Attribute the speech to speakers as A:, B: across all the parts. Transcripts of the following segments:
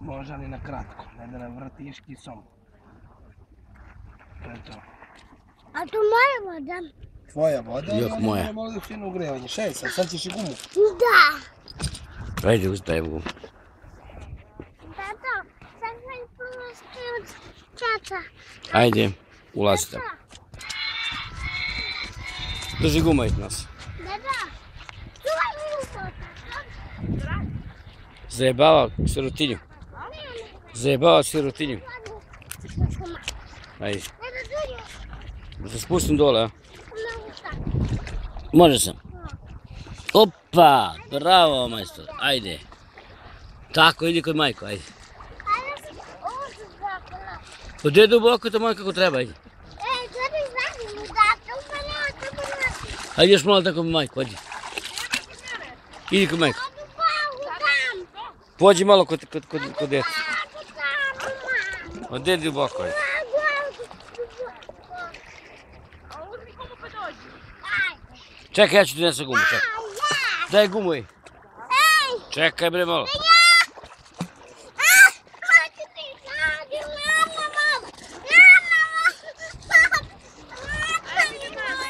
A: Može ali na kratko, ne da nam vrtiš kisom. To je to.
B: A to moja voda?
A: Tvoja voda
C: Jok, moja.
A: idemo ovdje fino ugrevanje. Šta je sad? Sad ćeš i gumu.
B: Da.
C: Ajde, ustajem gu.
B: Tato, sad sam pomosti od čača.
C: Ajde, ulazite. Drži guma iz nas. Zajebava sirotinju. Zajebava sirotinju. Ajde, da se spustim dole, a? Može sam. Opa, bravo majstor, ajde. Tako, idi kod majko, ajde.
B: Ajde.
C: Pa gdje duboko to moj kako treba, ajde.
B: Ej, bi znali da.
C: Ajde još malo tako majko, ajde. Idi kod majko. Pođi malo kod, kod, kod, kod djeca. Gdje je duboko, ajde. Čekaj, ja ću ti nesem gumu, čekaj. Daj gumu, ej. Čekaj bre malo.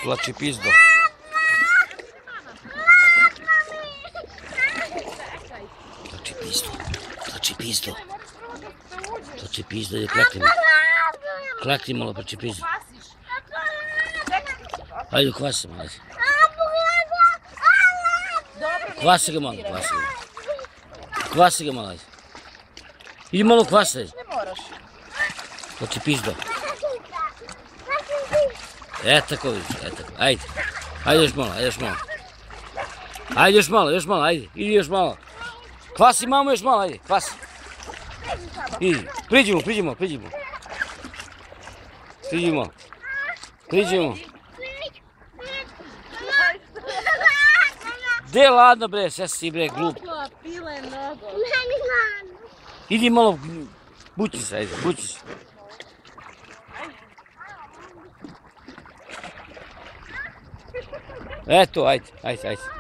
C: Plači pizdo. Plači pizdo. Plači pizdo. Plači pizdo, ide klekni malo. Klekni malo, plači pizdo. Ajde, kvasi malo. Kvasi ga malo, kvasi ga. Kvasi ga malo. Idi malo kvasi.
D: Ne moraš.
C: Plači pizdo. E tako vidiš, e tako. Ajde. Ajde još malo, ajde još malo. Ajde još malo, još malo, ajde. Idi još malo. Kvasi mamo još malo, ajde, kvasi. Priđimo, priđimo, priđimo. Priđimo. Priđimo. Gdje je ladno bre, sve si bre glup.
D: Opla, pile nogo.
C: Idi malo, bući se, ajde, bući se. Eto, ajde, ajde, ajde.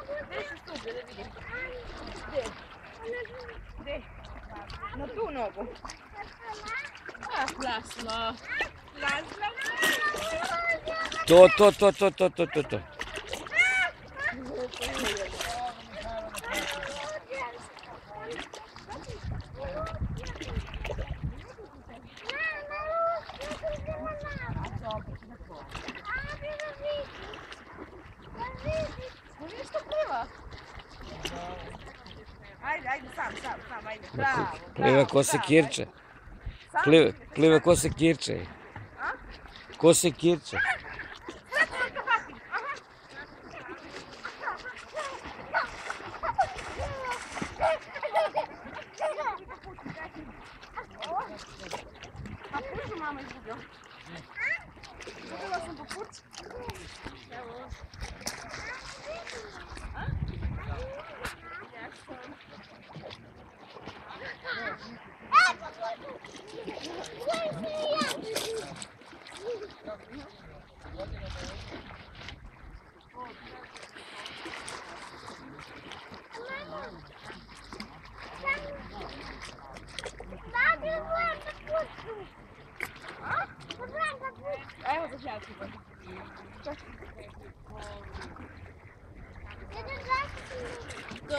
C: To, to, to, to, to, to, to, to.
D: Pliva? Ajde, ajde, sam, sam, sam, ajde. Bravo,
C: Pliva
D: bravo,
C: ko se kirče. Pliva,
D: pliva,
C: ko se kirče. Ko se kirče.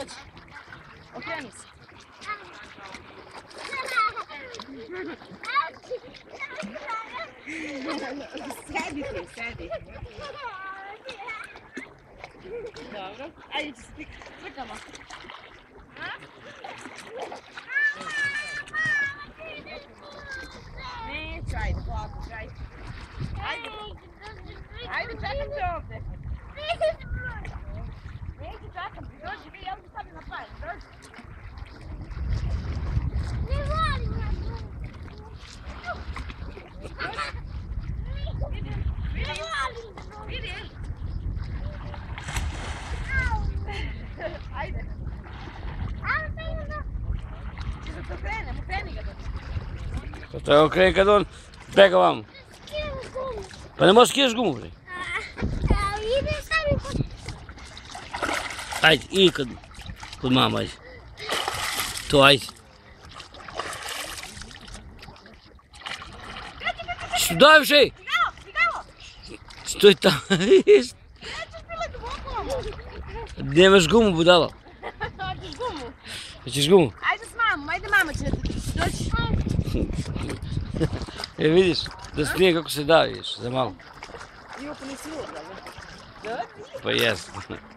D: Dođi. Okreni se. Sedi ti, sedi. Dobro. Ajde, će se slik- slikamo. Neću, ajde, polako, ajde. Ajde, ajde, čekam te ovde. Которого Крейкадон беговам. Потому что киш гуму. Айт, и кад,
C: кад мама. То айт. Сюда вже. Стой там. Де ми ж гуму будало? Хочеш гуму? Хочеш гуму? mama, ajde
D: mama će doći.
C: e vidiš, da se prije kako se daviš, za malo.
D: I oko nisi luda,
C: Pa jes.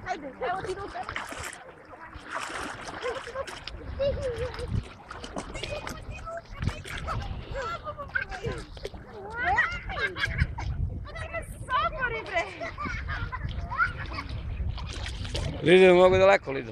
D: Ajde, evo ti ruka.
C: Lido, mogu daleko, Lido.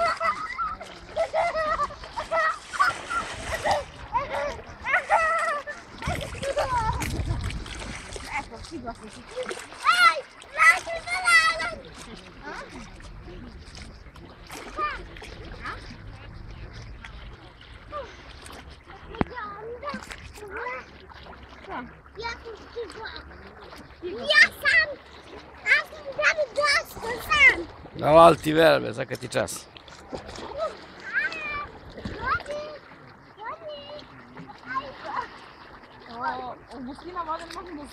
D: si
B: può così. Ehi, lascia il banana! Ja, sam! Ja sam pravi glas, sam!
C: Daval ti verbe, zakaj ti čas.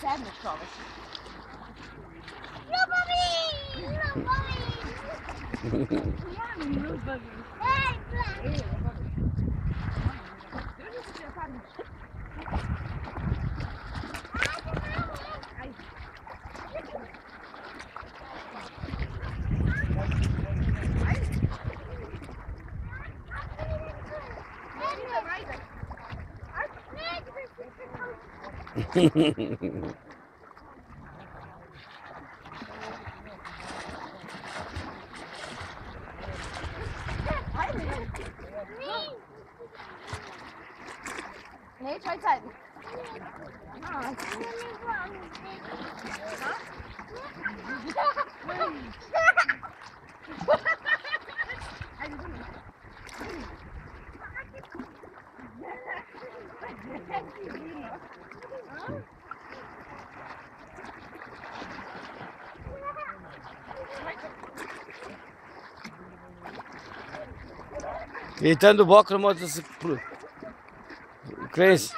D: zijn met alles.
B: Loopbabbie! Loopbabbie!
D: Ja, loopbabbie. Nee,
B: 没穿
D: 整。Se.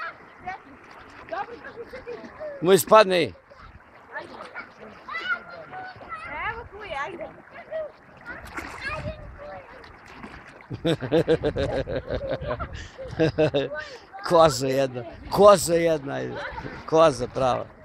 D: Dobro, kako se ti?
C: Moj spadne.
D: Evo tu je, ajde.
C: Koza jedna. Ajde. Koza prava.